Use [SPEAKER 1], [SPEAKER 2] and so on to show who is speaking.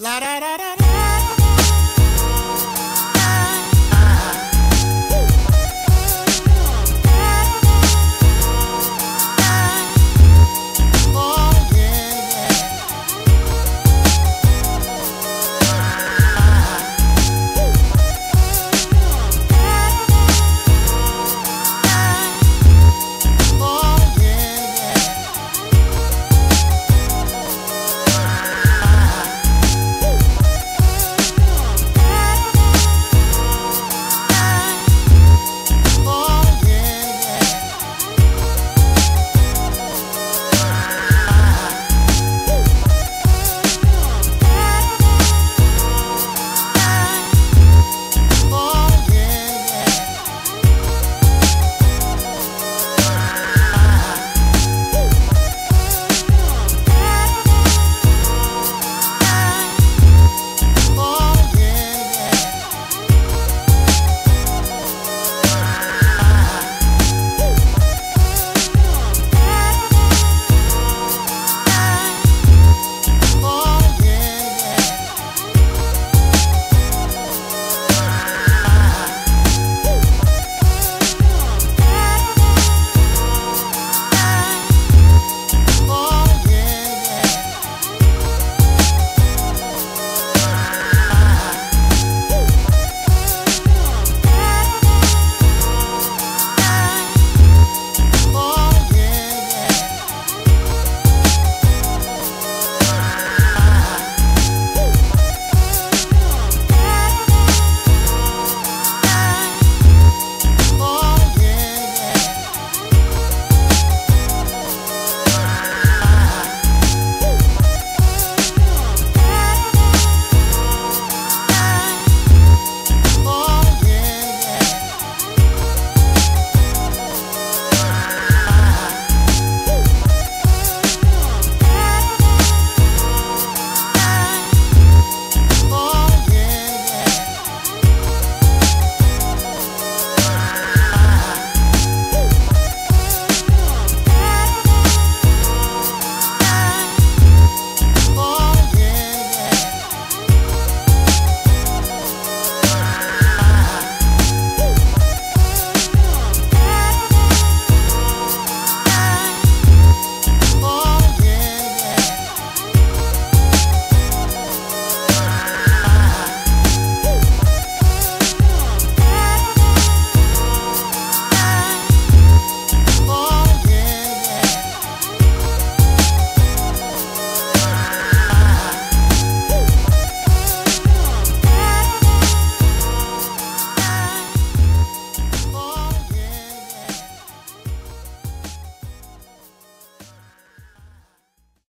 [SPEAKER 1] La da da da da.